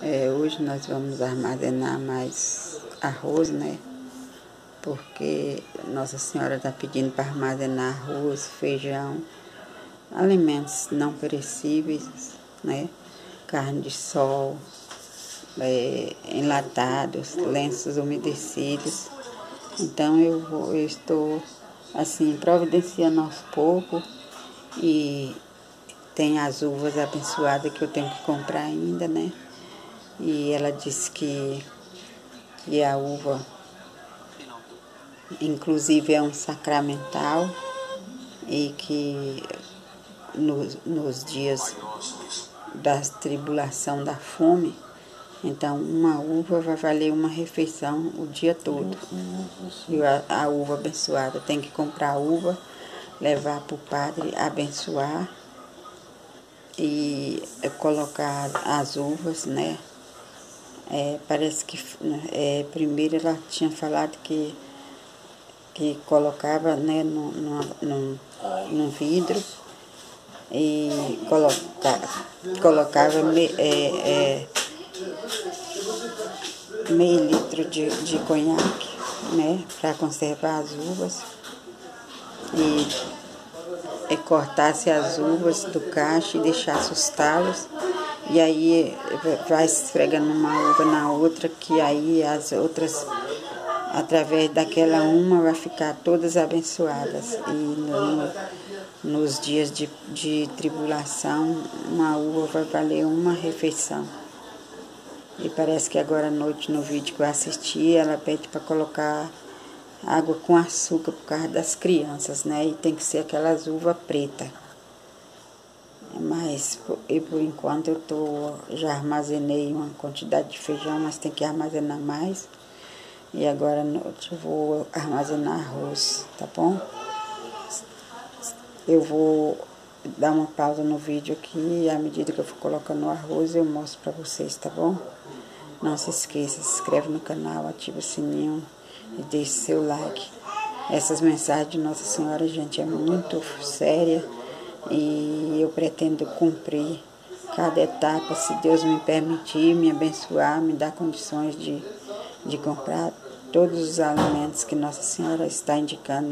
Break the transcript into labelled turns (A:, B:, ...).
A: É, hoje nós vamos armazenar mais arroz, né? Porque Nossa Senhora está pedindo para armazenar arroz, feijão, alimentos não perecíveis, né? Carne de sol, é, enlatados, lenços umedecidos. Então eu, vou, eu estou assim providenciando aos poucos e tem as uvas abençoadas que eu tenho que comprar ainda, né? E ela disse que, que a uva, inclusive, é um sacramental e que nos, nos dias da tribulação da fome, então uma uva vai valer uma refeição o dia todo. E a, a uva abençoada tem que comprar a uva, levar para o padre abençoar e colocar as uvas, né? É, parece que é, primeiro ela tinha falado que, que colocava né, no, no, no vidro e coloca, colocava me, é, é, meio litro de, de conhaque né, para conservar as uvas e, e cortasse as uvas do cacho e deixasse os talos e aí vai esfregando uma uva na outra, que aí as outras, através daquela uma, vai ficar todas abençoadas. E no, nos dias de, de tribulação, uma uva vai valer uma refeição. E parece que agora à noite, no vídeo que eu assisti, ela pede para colocar água com açúcar por causa das crianças, né? E tem que ser aquelas uvas preta. Mas e por enquanto eu tô, já armazenei uma quantidade de feijão, mas tem que armazenar mais. E agora eu vou armazenar arroz, tá bom? Eu vou dar uma pausa no vídeo aqui à medida que eu for colocando o arroz eu mostro para vocês, tá bom? Não se esqueça, se inscreve no canal, ativa o sininho e deixe seu like. Essas mensagens de Nossa Senhora, gente, é muito séria e eu pretendo cumprir cada etapa, se Deus me permitir, me abençoar, me dar condições de, de comprar todos os alimentos que Nossa Senhora está indicando.